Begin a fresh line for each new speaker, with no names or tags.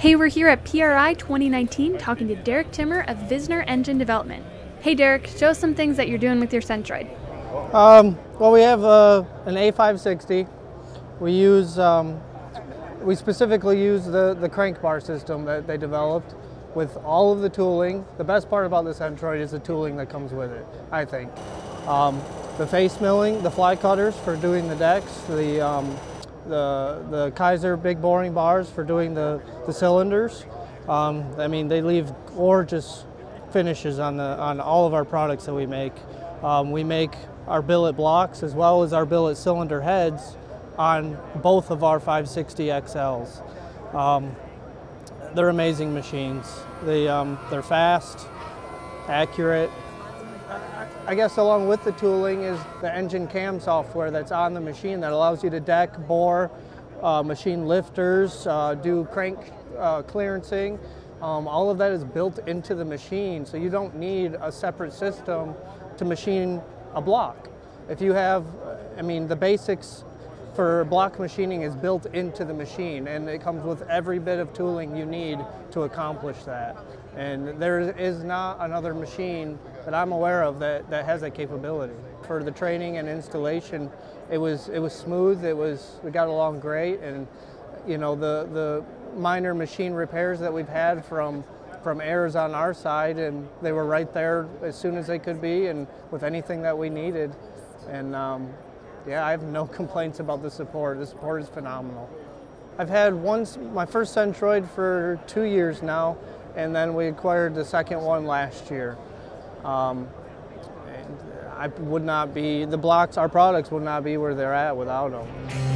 Hey, we're here at PRI 2019 talking to Derik Timmer of Visner Engine Development. Hey, Derek, show us some things that you're doing with your Centroid.
Um, well, we have uh, an A560. We use, um, we specifically use the, the crank bar system that they developed with all of the tooling. The best part about the Centroid is the tooling that comes with it, I think. Um, the face milling, the fly cutters for doing the decks, the, um, the, the Kaiser big boring bars for doing the, the cylinders. Um, I mean, they leave gorgeous finishes on, the, on all of our products that we make. Um, we make our billet blocks as well as our billet cylinder heads on both of our 560 XLs. Um, they're amazing machines. They, um, they're fast, accurate. I guess along with the tooling is the engine cam software that's on the machine that allows you to deck, bore, uh, machine lifters, uh, do crank uh, clearancing. Um, all of that is built into the machine, so you don't need a separate system to machine a block. If you have, I mean, the basics for block machining is built into the machine and it comes with every bit of tooling you need to accomplish that. And there is not another machine that I'm aware of that, that has that capability. For the training and installation, it was, it was smooth, it was, we got along great and you know, the, the minor machine repairs that we've had from from errors on our side and they were right there as soon as they could be and with anything that we needed. And um, yeah, I have no complaints about the support. The support is phenomenal. I've had one, my first Centroid for two years now, and then we acquired the second one last year. Um, I would not be, the blocks, our products would not be where they're at without them.